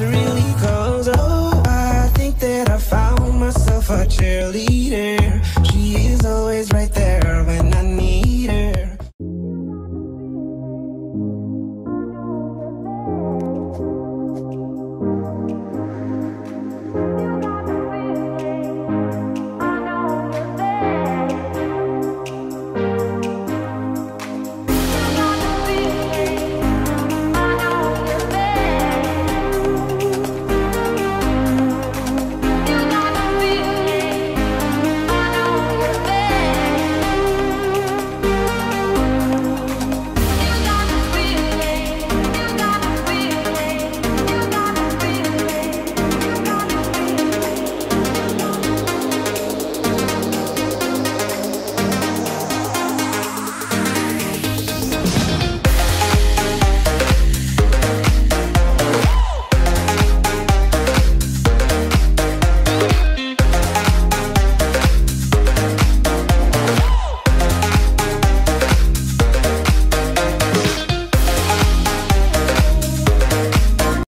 to really close. Oh, I think that I found myself a cheerleader.